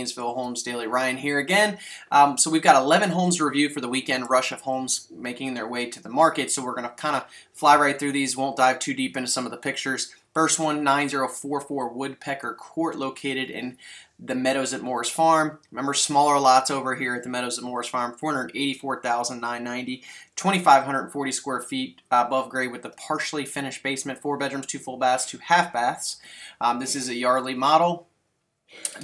Gainesville Homes Daily. Ryan here again. Um, so we've got 11 homes to review for the weekend rush of homes making their way to the market. So we're going to kind of fly right through these. Won't dive too deep into some of the pictures. First one, 9044 Woodpecker Court, located in the Meadows at Morris Farm. Remember, smaller lots over here at the Meadows at Morris Farm, 484,990, 2,540 square feet above grade with a partially finished basement, four bedrooms, two full baths, two half baths. Um, this is a Yardley model.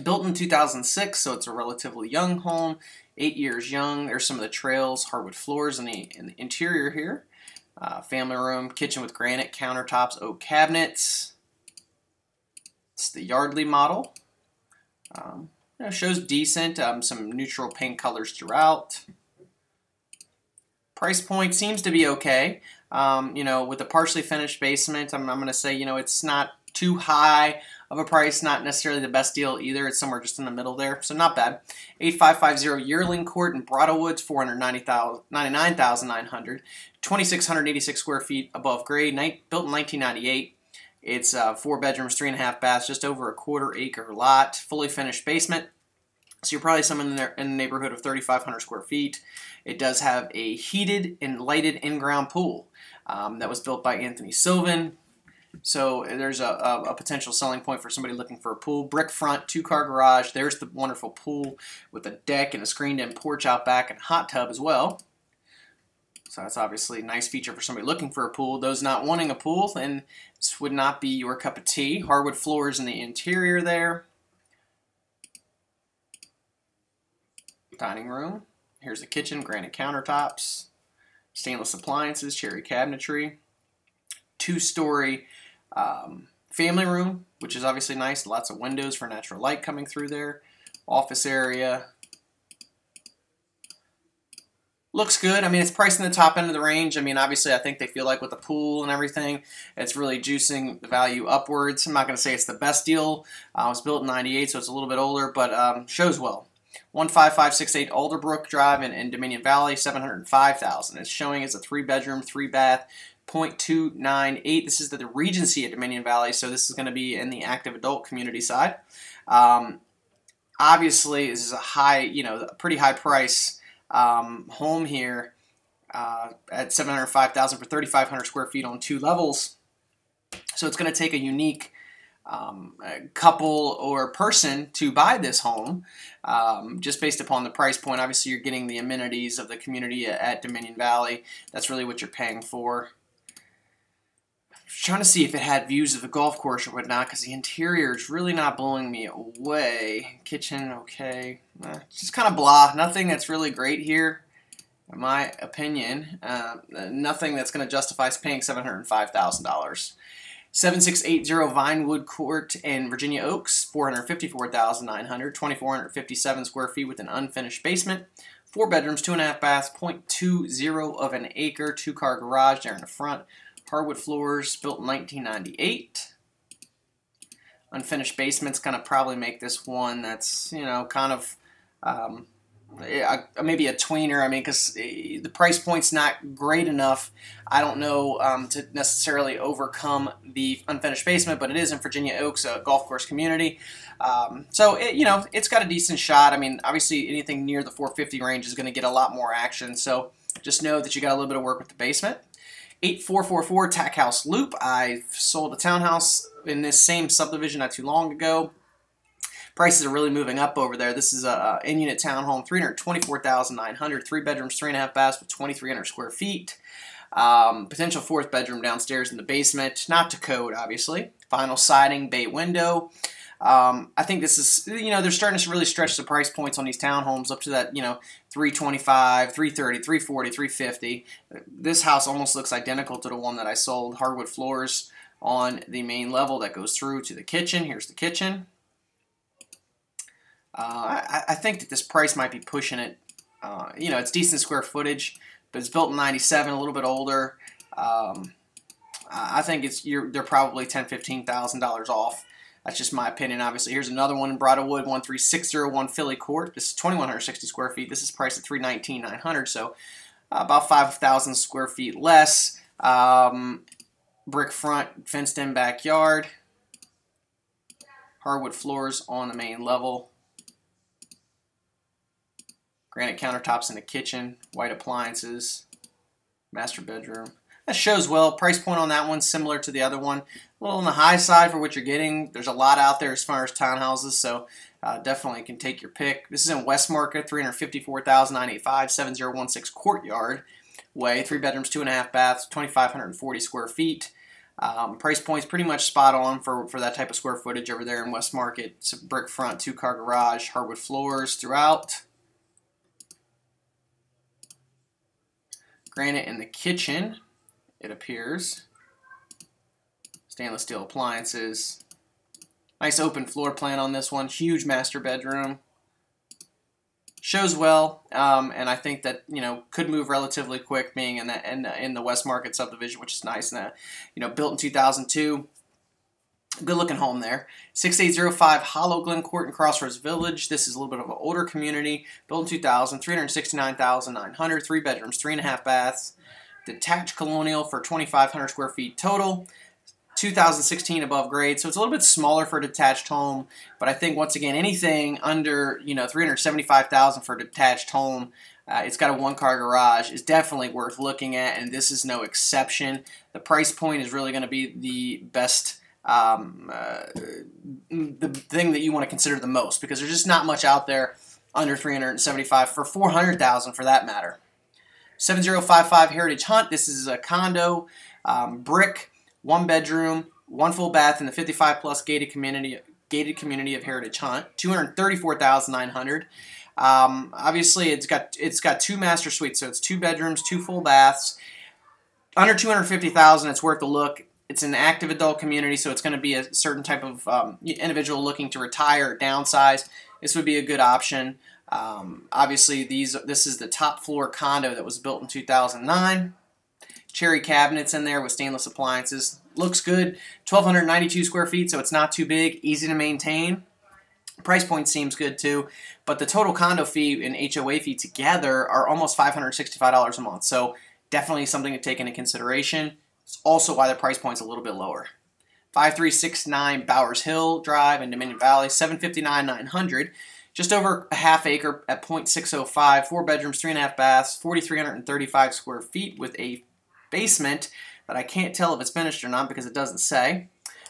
Built in 2006, so it's a relatively young home, eight years young. There's some of the trails, hardwood floors in the, in the interior here. Uh, family room, kitchen with granite countertops, oak cabinets. It's the Yardley model. Um, you know, shows decent, um, some neutral paint colors throughout. Price point seems to be okay. Um, you know, with a partially finished basement, I'm, I'm going to say, you know, it's not too high of a price, not necessarily the best deal either. It's somewhere just in the middle there, so not bad. 8550 Yearling Court in Bridlewoods, 499,900, 2,686 square feet above grade, built in 1998. It's uh, four bedrooms, three and a half baths, just over a quarter acre lot, fully finished basement. So you're probably somewhere in, in the neighborhood of 3,500 square feet. It does have a heated and lighted in-ground pool um, that was built by Anthony Sylvan. So there's a, a, a, potential selling point for somebody looking for a pool. Brick front, two-car garage. There's the wonderful pool with a deck and a screened-in porch out back and hot tub as well. So that's obviously a nice feature for somebody looking for a pool. Those not wanting a pool, then this would not be your cup of tea. Hardwood floors in the interior there. Dining room. Here's the kitchen, granite countertops, stainless appliances, cherry cabinetry. Two-story um, family room, which is obviously nice. Lots of windows for natural light coming through there. Office area, looks good. I mean, it's priced in the top end of the range. I mean, obviously, I think they feel like with the pool and everything, it's really juicing the value upwards. I'm not going to say it's the best deal. Uh, it was built in 98, so it's a little bit older, but um, shows well. 15568 Alderbrook Drive in, in Dominion Valley, 705000 It's showing as a three bedroom, three bath, 0.298. This is the Regency at Dominion Valley, so this is going to be in the active adult community side. Um, obviously, this is a high, you know, pretty high price um, home here uh, at 705,000 for 3,500 square feet on two levels. So it's going to take a unique um, couple or person to buy this home, um, just based upon the price point. Obviously, you're getting the amenities of the community at Dominion Valley. That's really what you're paying for. Trying to see if it had views of the golf course or whatnot, because the interior is really not blowing me away. Kitchen, okay. Eh, just kind of blah. Nothing that's really great here, in my opinion. Uh, nothing that's going to justify paying $705,000. 7680 Vinewood Court in Virginia Oaks, 454,900, 2,457 square feet with an unfinished basement. Four bedrooms, two and a half baths, 0.20 of an acre, two car garage there in the front. Hardwood floors, built in 1998 unfinished basement's going to probably make this one that's, you know, kind of um, maybe a tweener. I mean, because eh, the price point's not great enough, I don't know, um, to necessarily overcome the unfinished basement, but it is in Virginia Oaks, a golf course community. Um, so, it, you know, it's got a decent shot. I mean, obviously, anything near the 450 range is going to get a lot more action. So, just know that you got a little bit of work with the basement. 8444 Tackhouse Loop. I sold a townhouse in this same subdivision not too long ago. Prices are really moving up over there. This is a, in-unit townhome, 324900 three bedrooms, three and a half baths with 2,300 square feet. Um, potential fourth bedroom downstairs in the basement, not to code, obviously. Vinyl siding, bay window. Um, I think this is, you know, they're starting to really stretch the price points on these townhomes up to that, you know, 325, 330, 340, 350. This house almost looks identical to the one that I sold. Hardwood floors on the main level that goes through to the kitchen. Here's the kitchen. Uh, I, I, think that this price might be pushing it. Uh, you know, it's decent square footage, but it's built in 97, a little bit older. Um, I think it's you're, they're probably ten, fifteen thousand dollars off. That's just my opinion. Obviously, here's another one in zero one Filly Court. This is 2,160 square feet. This is priced at 319,900, so uh, about 5,000 square feet less. Um, brick front, fenced in backyard, hardwood floors on the main level. Granite countertops in the kitchen, white appliances, master bedroom. That shows well. Price point on that one similar to the other one. A little on the high side for what you're getting. There's a lot out there as far as townhouses, so uh, definitely can take your pick. This is in West Market, 354,985, 7016 Courtyard Way. Three bedrooms, two and a half baths, 2,540 square feet. Um, price point's pretty much spot on for, for that type of square footage over there in West Market. It's a brick front, two car garage, hardwood floors throughout. Granite in the kitchen, it appears. Stainless steel appliances. Nice open floor plan on this one. Huge master bedroom. Shows well, um, and I think that you know could move relatively quick, being in the in, in the West Market subdivision, which is nice. And you know, built in 2002. Good looking home there. 6805 Hollow Glen Court in Crossroads Village. This is a little bit of an older community. Built in 2000, 369,900, three bedrooms, three and a half baths. Detached colonial for 2,500 square feet total. 2016 above grade, so it's a little bit smaller for a detached home. But I think once again, anything under you know 375,000 for a detached home, uh, it's got a one-car garage, is definitely worth looking at, and this is no exception. The price point is really going to be the best um, uh, the thing that you want to consider the most because there's just not much out there under 375 for 400,000 for that matter. 7055 Heritage Hunt. This is a condo, um, brick, one bedroom, one full bath in the 55 plus gated community gated community of Heritage Hunt. 234,900. Um, obviously, it's got it's got two master suites, so it's two bedrooms, two full baths. Under 250,000, it's worth a look it's an active adult community, so it's going to be a certain type of um, individual looking to retire, downsize. This would be a good option. Um, obviously, these this is the top floor condo that was built in 2009. Cherry cabinets in there with stainless appliances. Looks good. 1,292 square feet, so it's not too big. Easy to maintain. Price point seems good too, but the total condo fee and HOA fee together are almost $565 a month. So definitely something to take into consideration. It's also why the price point's a little bit lower. 5369 Bowers Hill Drive in Dominion Valley, 759 900 just over a half acre at 0.605, four bedrooms, three and a half baths, 4,335 square feet with a basement that I can't tell if it's finished or not because it doesn't say.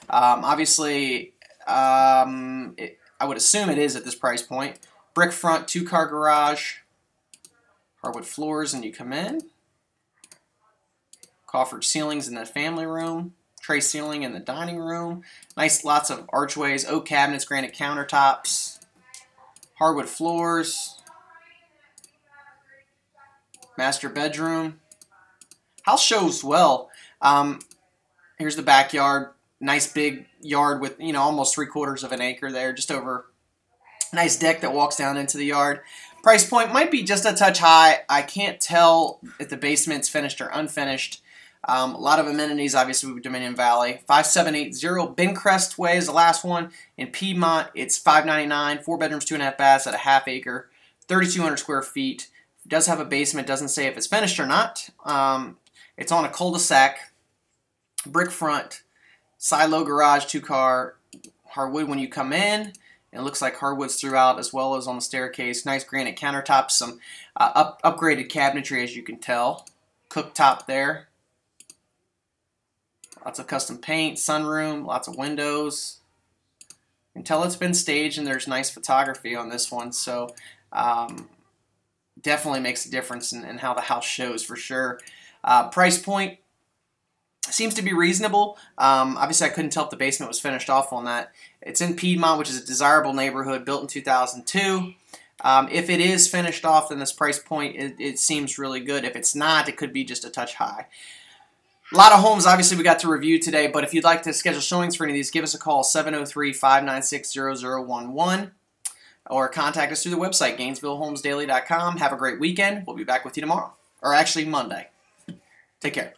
Um, obviously, um, it, I would assume it is at this price point. Brick front, two car garage, hardwood floors, and you come in. Coffered ceilings in the family room. Tray ceiling in the dining room. Nice lots of archways, oak cabinets, granite countertops. Hardwood floors. Master bedroom. House shows well. Um, here's the backyard. Nice big yard with, you know, almost three quarters of an acre there, just over. Nice deck that walks down into the yard. Price point might be just a touch high. I can't tell if the basement's finished or unfinished. Um, a lot of amenities, obviously, with Dominion Valley. 5780 Bencrest Way is the last one. In Piedmont, it's 599 four bedrooms, two and a half baths at a half acre, 3,200 square feet. It does have a basement, doesn't say if it's finished or not. Um, it's on a cul-de-sac, brick front, silo garage, two car, hardwood when you come in. It looks like hardwoods throughout as well as on the staircase. Nice granite countertops, some uh, up, upgraded cabinetry as you can tell. Cooktop there. Lots of custom paint, sunroom, lots of windows. You can tell it's been staged and there's nice photography on this one. So um, definitely makes a difference in, in, how the house shows for sure. Uh, price point seems to be reasonable. Um, obviously, I couldn't tell if the basement was finished off on that. It's in Piedmont, which is a desirable neighborhood, built in 2002. Um, if it is finished off, then this price point, it, it, seems really good. If it's not, it could be just a touch high. A lot of homes, obviously, we got to review today, but if you'd like to schedule showings for any of these, give us a call 703 596 0011 or contact us through the website, GainesvilleHomesDaily.com. Have a great weekend. We'll be back with you tomorrow, or actually Monday. Take care.